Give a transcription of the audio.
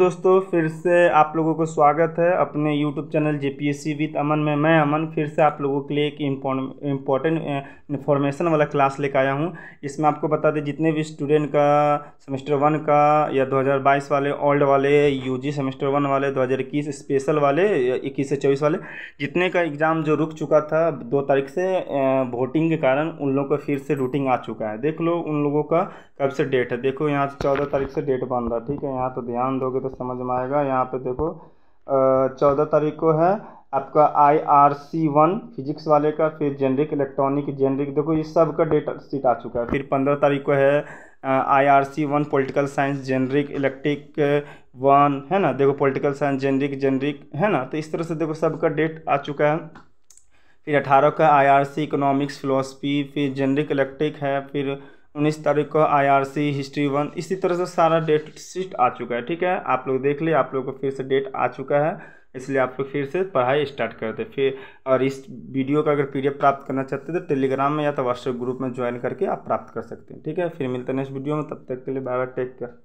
दोस्तों, फिर से आप लोगों को स्वागत है अपने YouTube channel J P S C with Aman में। मैं अमन फिर से आप लोगों के लिए एक इम्पोर्टेंट इन्फॉर्मेशन वाला क्लास लेकर आया हूँ। इसमें आपको बता दें, जितने भी स्टूडेंट का सेमेस्टर वन का या 2022 वाले ओल्ड वाले यूजी सेमेस्टर वन वाले 2021 स्पेशल वाले इक्कीस से चौबीस वाले, जितने का एग्ज़ाम जो रुक चुका था दो तारीख से वोटिंग के कारण, उन लोगों का फिर से रूटिंग आ चुका है। देख लो उन लोगों का कब से डेट है। देखो यहाँ से चौदह तारीख से डेट बन रहा है, ठीक है? यहाँ तो ध्यान दोगे तो समझ में आएगा। यहाँ पे देखो चौदह तारीख को है आपका I R C one physics वाले का, फिर जेनरिक इलेक्ट्रॉनिक जेनरिक देखो ये सब का डेटा सीट आ चुका है। फिर पंद्रह तारीख को है I R C one political science generic elective one है ना? देखो पोलिटिकल साइंस जेनरिक जेनरिक है ना? तो इस तरह से देखो सबका डेट आ चुका है। फिर अठारह का I R C economics philosophy फिर जेनरिक इलेक्ट्रिक है, फिर उन्नीस तारीख को आईआरसी हिस्ट्री वन इसी तरह से सारा डेट शीट आ चुका है, ठीक है? आप लोग देख लिए, आप लोग को फिर से डेट आ चुका है, इसलिए आप लोग फिर से पढ़ाई स्टार्ट कर दे, फिर, और इस वीडियो का अगर पीडीएफ प्राप्त करना चाहते तो टेलीग्राम में या तो व्हाट्सएप ग्रुप में ज्वाइन करके आप प्राप्त कर सकते हैं, ठीक है? फिर मिलते हैं नेक्स्ट वीडियो में, तब तक के लिए बाय बाय टेक केयर